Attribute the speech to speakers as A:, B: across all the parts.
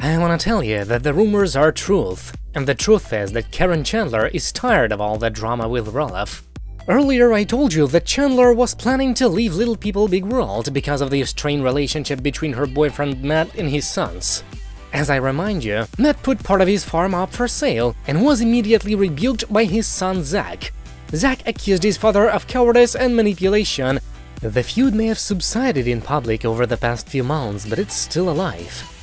A: I wanna tell you that the rumors are truth, and the truth is that Caryn Chandler is tired of all that drama with Roloff. Earlier I told you that Chandler was planning to leave Little People Big World because of the strained relationship between her boyfriend Matt and his sons. As I remind you, Matt put part of his farm up for sale and was immediately rebuked by his son Zach. Zach accused his father of cowardice and manipulation. The feud may have subsided in public over the past few months, but it's still alive.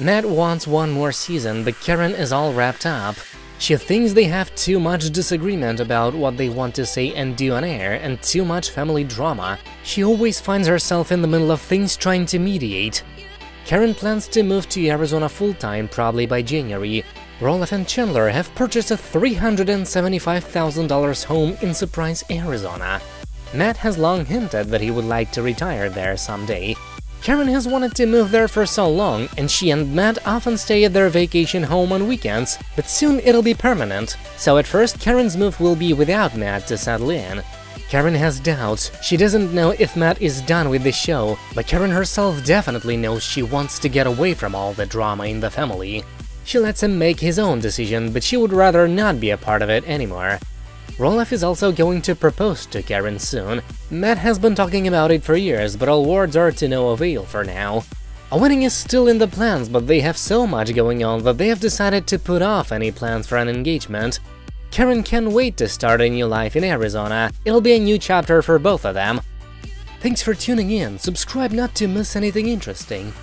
A: Matt wants one more season, but Caryn is all wrapped up. She thinks they have too much disagreement about what they want to say and do on air, and too much family drama. She always finds herself in the middle of things trying to mediate. Caryn plans to move to Arizona full-time probably by January. Roloff and Chandler have purchased a $375,000 home in Surprise, Arizona. Matt has long hinted that he would like to retire there someday, Caryn has wanted to move there for so long, and she and Matt often stay at their vacation home on weekends, but soon it'll be permanent. So at first, Caryn's move will be without Matt to settle in. Caryn has doubts, she doesn't know if Matt is done with the show, but Caryn herself definitely knows she wants to get away from all the drama in the family. She lets him make his own decision, but she would rather not be a part of it anymore. Roloff is also going to propose to Caryn soon. Matt has been talking about it for years, but all words are to no avail for now. A wedding is still in the plans, but they have so much going on that they have decided to put off any plans for an engagement. Caryn can't wait to start a new life in Arizona, it'll be a new chapter for both of them. Thanks for tuning in, subscribe not to miss anything interesting.